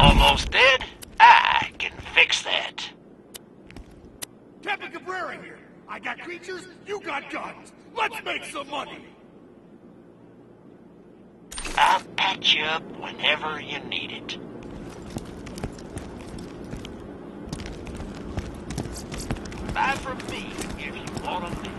Almost dead? I can fix that. Captain Cabrera here. I got creatures, you got guns. Let's make some money. I'll patch you up whenever you need it. Buy from me if you want them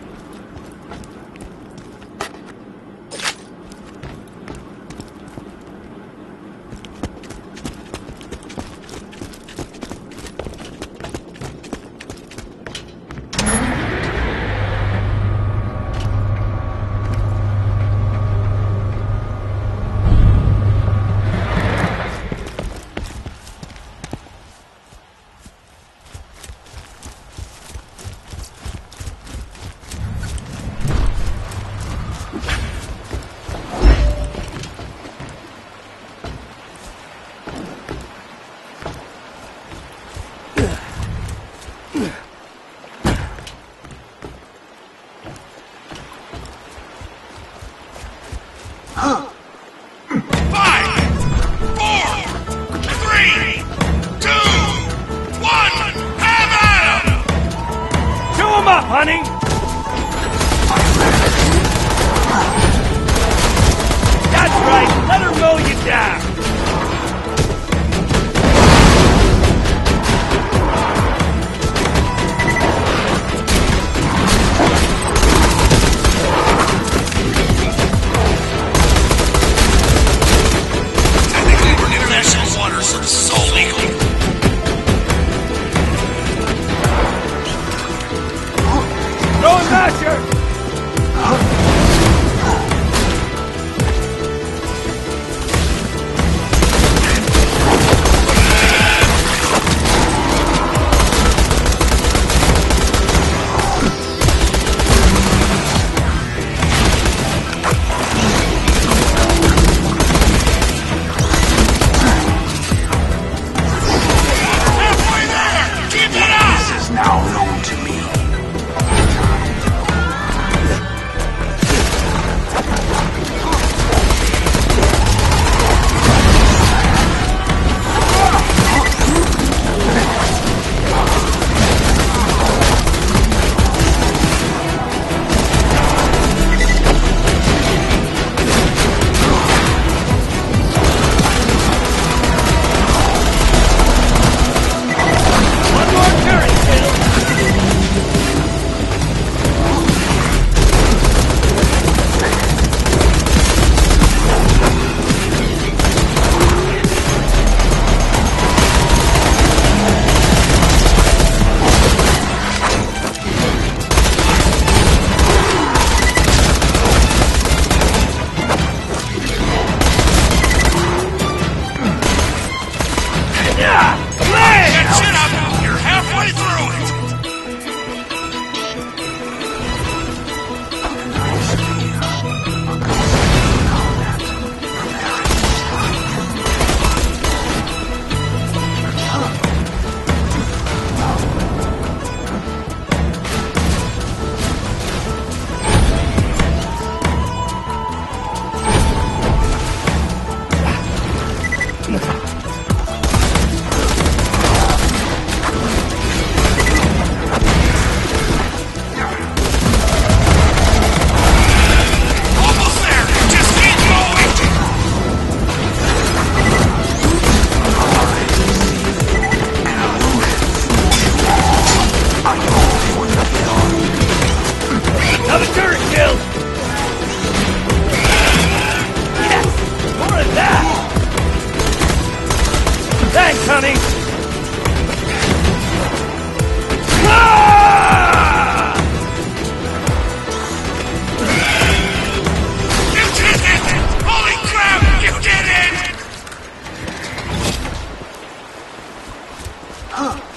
up.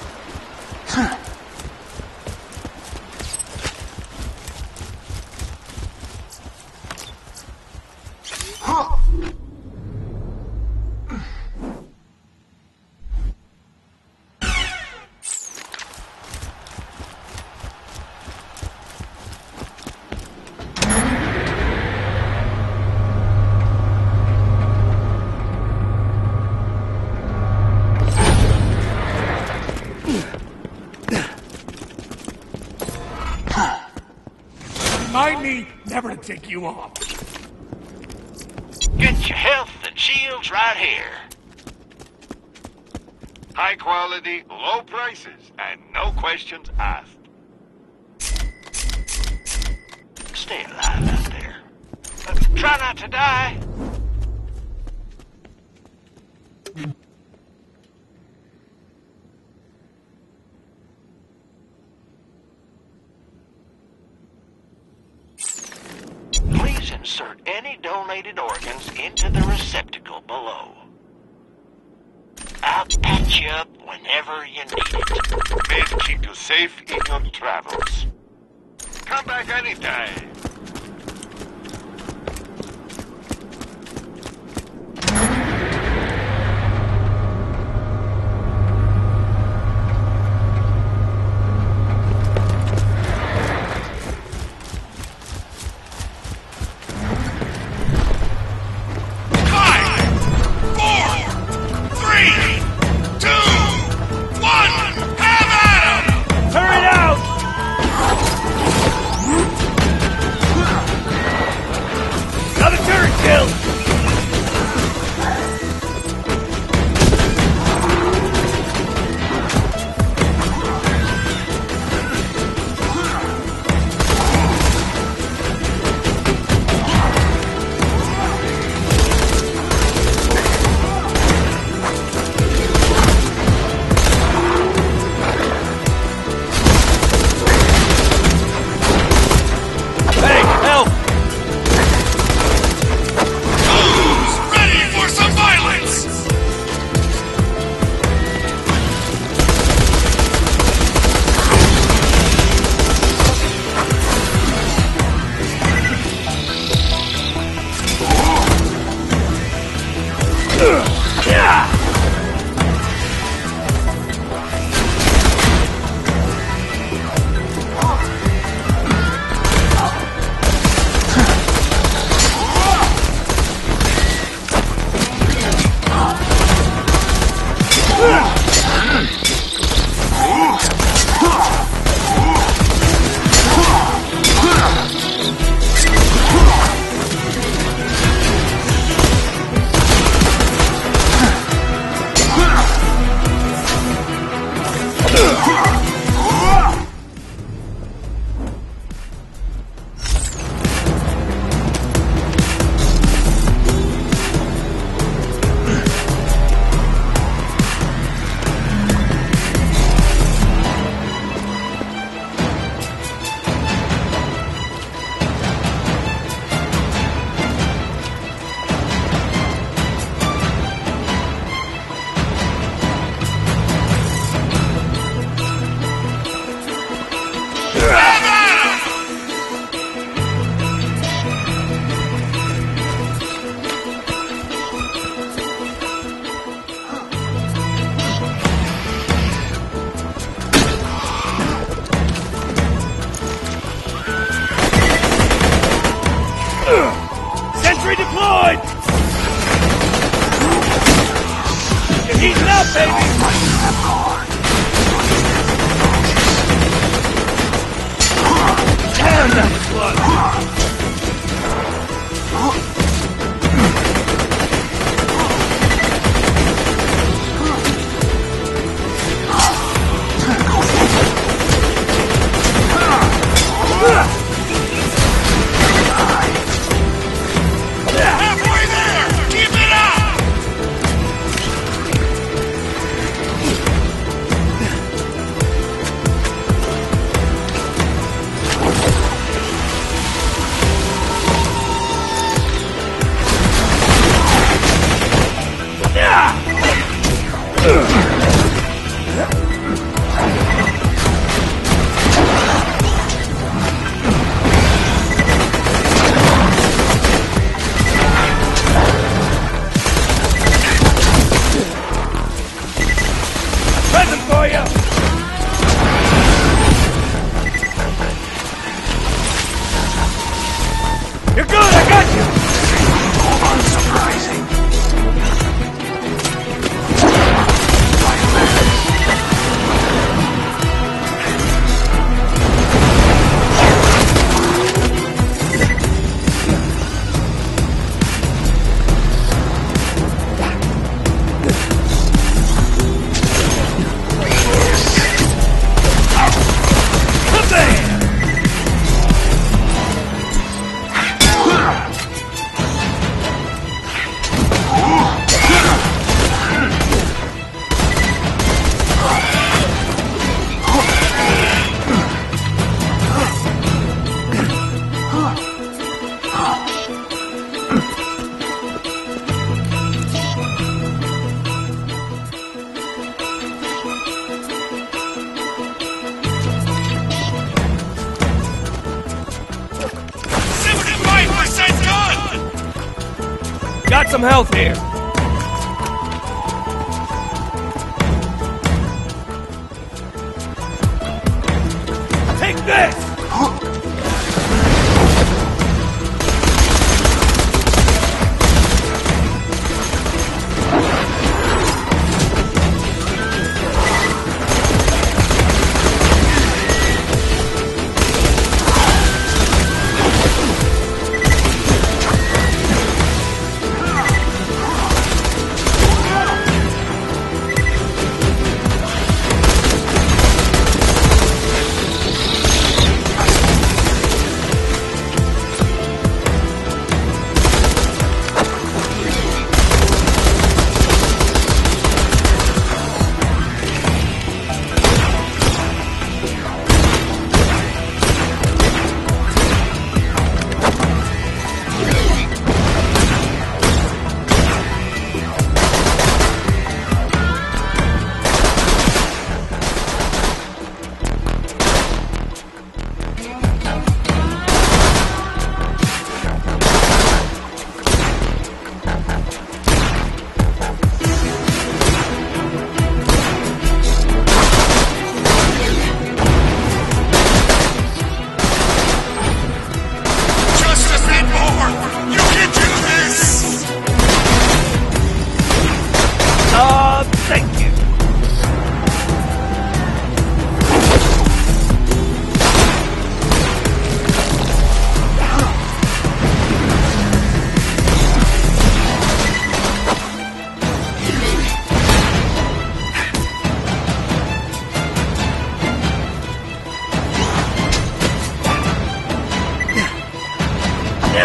Never to take you off. Get your health and shields right here. High quality, low prices, and no questions asked. Stay alive out there. Uh, try not to die. Any donated organs into the receptacle below. I'll patch you up whenever you need it. It keep you safe in your travels. Come back anytime. Sentry deployed! You're heating up, baby! Damn, that was close!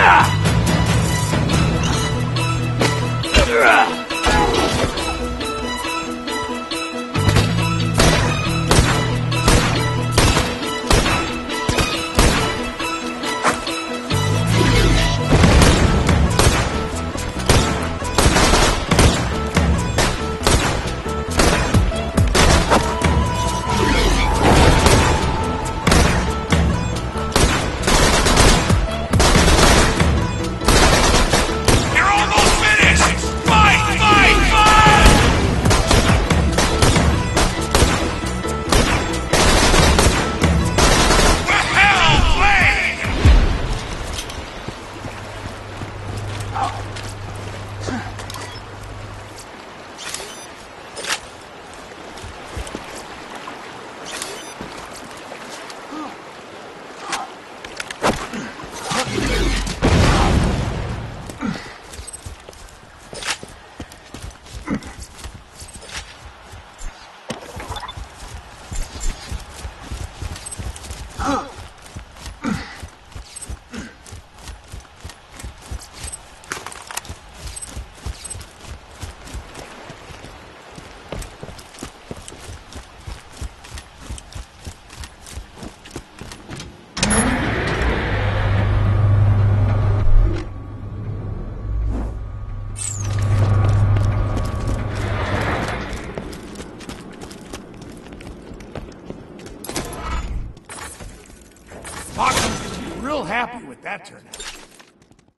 Yeah!